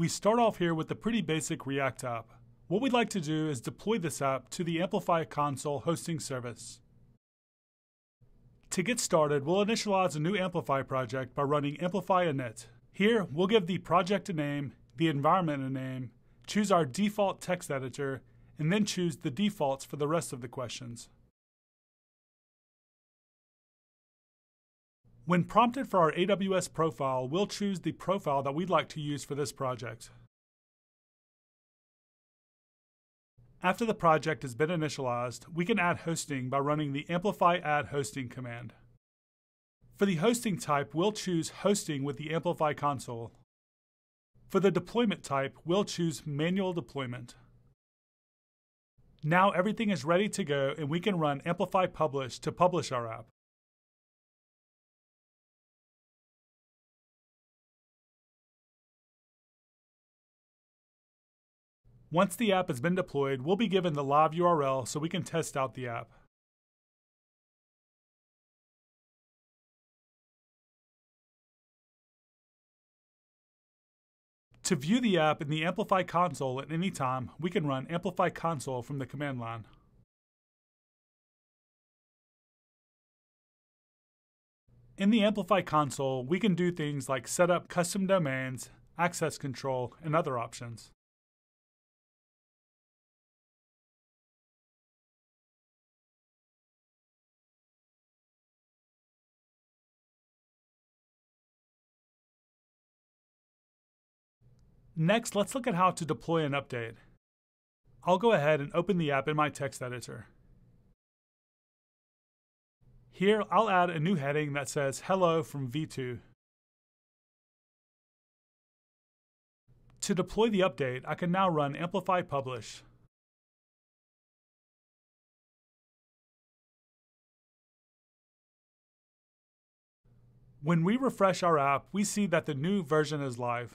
We start off here with the pretty basic React app. What we'd like to do is deploy this app to the Amplify console hosting service. To get started, we'll initialize a new Amplify project by running amplify init. Here, we'll give the project a name, the environment a name, choose our default text editor, and then choose the defaults for the rest of the questions. When prompted for our AWS profile, we'll choose the profile that we'd like to use for this project. After the project has been initialized, we can add hosting by running the amplify add hosting command. For the hosting type, we'll choose hosting with the Amplify console. For the deployment type, we'll choose manual deployment. Now everything is ready to go and we can run Amplify Publish to publish our app. Once the app has been deployed, we'll be given the live URL so we can test out the app. To view the app in the Amplify console at any time, we can run Amplify console from the command line. In the Amplify console, we can do things like set up custom domains, access control, and other options. Next, let's look at how to deploy an update. I'll go ahead and open the app in my text editor. Here, I'll add a new heading that says Hello from V2. To deploy the update, I can now run Amplify Publish. When we refresh our app, we see that the new version is live.